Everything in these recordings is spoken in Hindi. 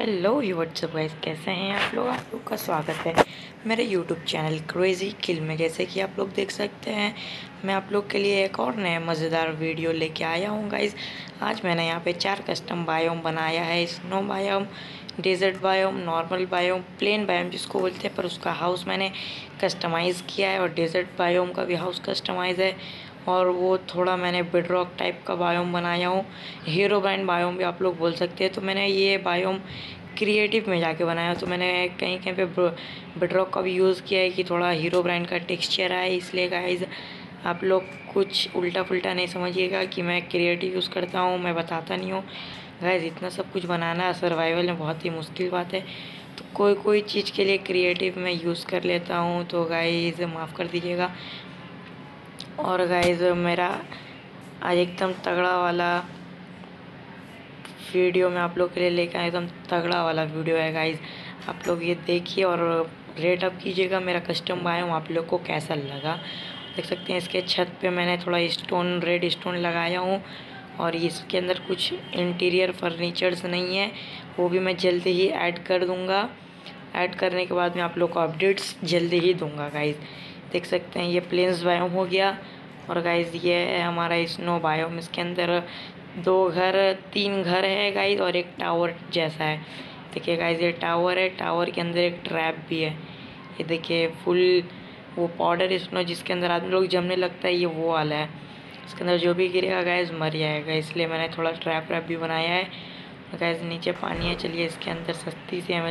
हेलो व्हाट्सअप गाइस कैसे हैं आप लोग? आप लोग का स्वागत है मेरे यूट्यूब चैनल क्रेजी किल में। जैसे कि आप लोग देख सकते हैं, मैं आप लोग के लिए एक और नया मज़ेदार वीडियो लेके आया हूँ गाइस आज मैंने यहाँ पे चार कस्टम बायोम बनाया है। Snow biome desert biome normal biome plain biome जिसको बोलते हैं, पर उसका हाउस मैंने कस्टमाइज़ किया है और डेजर्ट बायोम का भी हाउस कस्टमाइज़ है। और वो थोड़ा मैंने बिडरॉक टाइप का बायोम बनाया हूँ। हीरो ब्रांड बायोम भी आप लोग बोल सकते हैं। तो मैंने ये बायोम क्रिएटिव में जाके बनाया। तो मैंने कहीं कहीं पे बिडरॉक का भी यूज़ किया है कि थोड़ा हीरो ब्रांड का टेक्सचर आए। इसलिए गाइज़ आप लोग कुछ उल्टा पुल्टा नहीं समझिएगा कि मैं क्रिएटिव यूज़ करता हूँ, मैं बताता नहीं हूँ। गाइज़ इतना सब कुछ बनाना सर्वाइवल में बहुत ही मुश्किल बात है। तो कोई कोई चीज़ के लिए क्रिएटिव मैं यूज़ कर लेता हूँ। तो गाइज़ माफ़ कर दीजिएगा। और गाइज़ मेरा आज एकदम तगड़ा वाला वीडियो मैं आप लोग के लिए लेकर एकदम तगड़ा वाला वीडियो है गाइज़ आप लोग ये देखिए और रेट अप कीजिएगा। मेरा कस्टम बायोम आप लोग को कैसा लगा? देख सकते हैं, इसके छत पे मैंने थोड़ा स्टोन रेड स्टोन लगाया हूँ और इसके अंदर कुछ इंटीरियर फर्नीचर्स नहीं है। वो भी मैं जल्दी ही ऐड कर दूँगा। ऐड करने के बाद मैं आप लोग को अपडेट्स जल्दी ही दूँगा गाइज़ देख सकते हैं, ये प्लेन्स बायोम हो गया। और गाइज़ ये है हमारा स्नो बायोम इसके अंदर दो घर, तीन घर है गाइज़ और एक टावर जैसा है। देखिए गाइज़ ये टावर है टावर के अंदर एक ट्रैप भी है। ये देखिए फुल वो पाउडर स्नो जिसके अंदर आदमी लोग जमने लगता है, ये वो वाला है। इसके अंदर जो भी गिरेगा गैस मर जाएगा, इसलिए मैंने थोड़ा ट्रैप व्रैप भी बनाया है। गैस नीचे पानी है, चलिए इसके अंदर सस्ती सी एम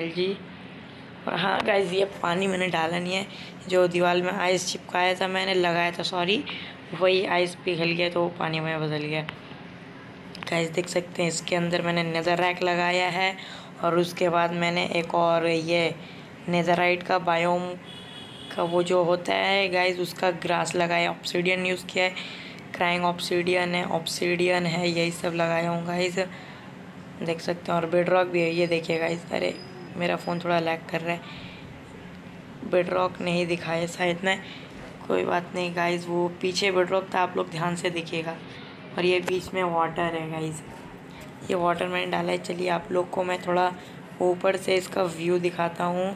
और हाँ गाइज़ ये पानी मैंने डाला नहीं है, जो दीवार में आइस चिपकाया था, मैंने लगाया था सॉरी वही आइस पिघल गया तो वो पानी में बदल गया। गाइज़ देख सकते हैं, इसके अंदर मैंने नेज़र रैक लगाया है और उसके बाद मैंने एक और ये नेज़राइट का बायोम का वो जो होता है गाइज़ उसका ग्रास लगाया ऑप्सीडियन यूज़ किया है। क्राइंग ऑप्सीडियन है ऑप्सीडियन है, यही सब लगाया हूँ गाइज़ देख सकते हैं, और बेडरॉक भी है, ये देखिए गाइज़ अरे, मेरा फ़ोन थोड़ा लैग कर रहा है। बेडरॉक नहीं दिखाया शायद में। कोई बात नहीं गाइज़ वो पीछे बेडरॉक था, आप लोग ध्यान से देखिएगा। और ये बीच में वाटर है गाइज़ ये वाटर मैंने डाला है, चलिए आप लोग को मैं थोड़ा ऊपर से इसका व्यू दिखाता हूँ।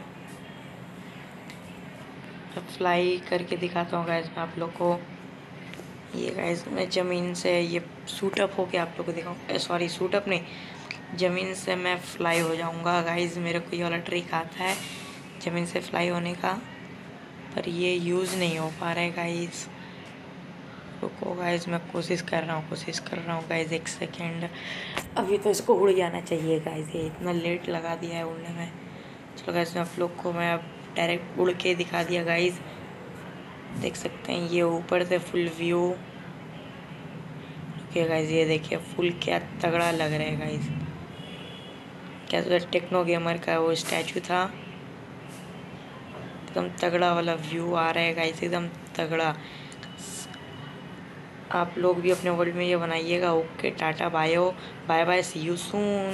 फ्लाई करके दिखाता हूँ गाइज़ मैं आप लोग को। ये गाइज़ मैं ज़मीन से ये सूटअप होके आप लोग को दिखाऊँ। सॉरी सूटअप नहीं, ज़मीन से मैं फ्लाई हो जाऊँगा गाइज़ मेरे को ये वाला ट्रिक आता है, ज़मीन से फ्लाई होने का। पर ये यूज़ नहीं हो पा रहा है गाइज़ रुको गाइज़ मैं कोशिश कर रहा हूँ, कोशिश कर रहा हूँ गाइज़ एक सेकेंड अभी तो इसको उड़ जाना चाहिए गाइज़ ये इतना लेट लगा दिया है उड़ने में. चलो गाइज़ मैं आप लोग को मैं अब डायरेक्ट उड़ के दिखा दिया गाइज़ देख सकते हैं, ये ऊपर से फुल व्यू ओके गाइज़ ये देखिए फुल क्या तगड़ा लग रहा है गाइज़ क्या तो टेक्नो गेमर का वो स्टैचू था. एकदम तगड़ा वाला व्यू आ रहा है गाइस एकदम तगड़ा। आप लोग भी अपने वर्ल्ड में ये बनाइएगा। Okay Tata bio bye bye see you soon